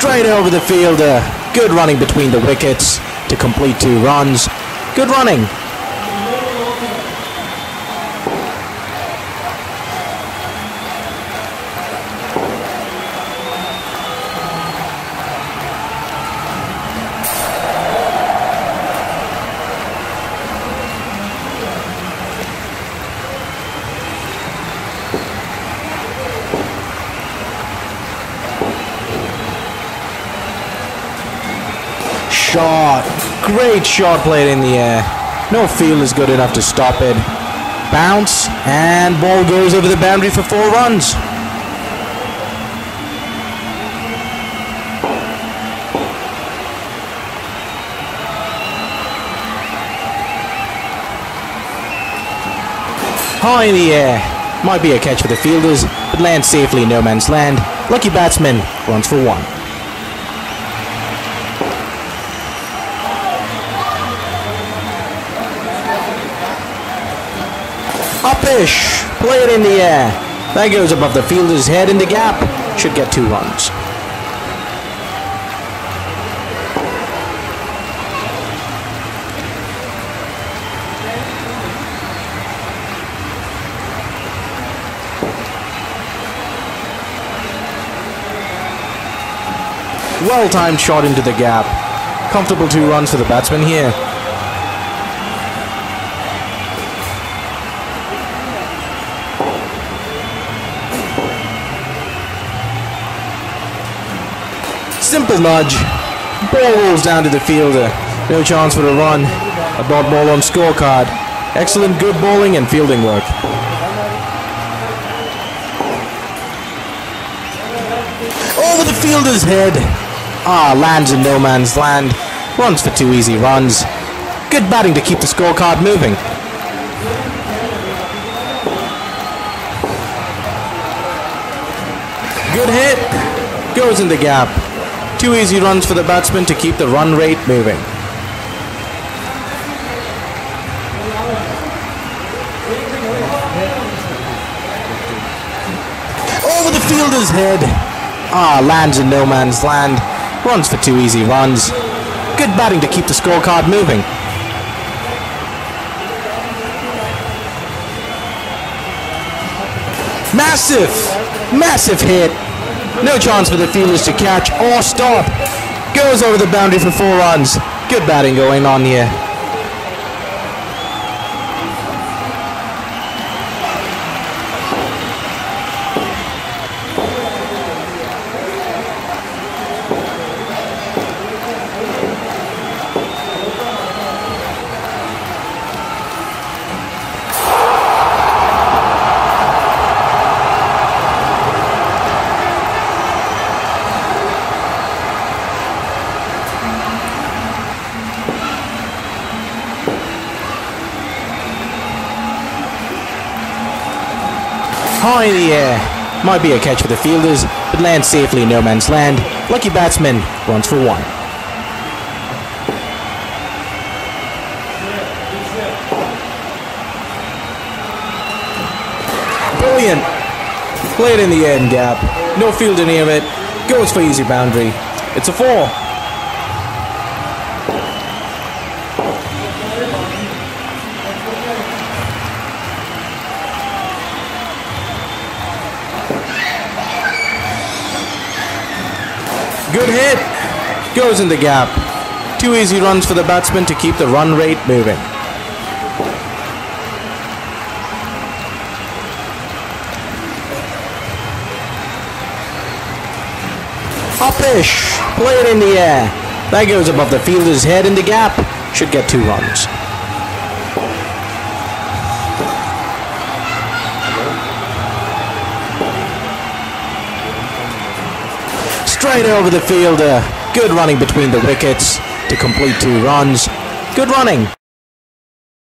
Straight over the fielder. Good running between the wickets to complete two runs. Good running. Shot. Great shot played in the air. No field is good enough to stop it. Bounce, and ball goes over the boundary for four runs. High in the air. Might be a catch for the fielders, but lands safely in no man's land. Lucky batsman runs for one. Uppish. Play it in the air. That goes above the fielder's head in the gap. Should get two runs. Well timed shot into the gap. Comfortable two runs for the batsman here. Simple nudge. Ball rolls down to the fielder. No chance for a run. A dot ball on scorecard. Excellent good bowling and fielding work. Over the fielder's head. Ah, lands in no man's land. Runs for two easy runs. Good batting to keep the scorecard moving. Good hit. Goes in the gap. Two easy runs for the batsman to keep the run rate moving. Over the fielder's head. Ah, lands in no man's land. Runs for two easy runs. Good batting to keep the scorecard moving. Massive! Massive hit! No chance for the fielders to catch or stop. Goes over the boundary for four runs. Good batting going on here. High in the air. Might be a catch for the fielders, but lands safely in no man's land. Lucky batsman runs for one. Brilliant. Played in the end gap. No fielder near it. Goes for easy boundary. It's a four. Good hit. Goes in the gap. Two easy runs for the batsman to keep the run rate moving. Uppish. Play it in the air. That goes above the fielder's head in the gap. Should get two runs. Straight over the fielder. Good running between the wickets to complete two runs. Good running.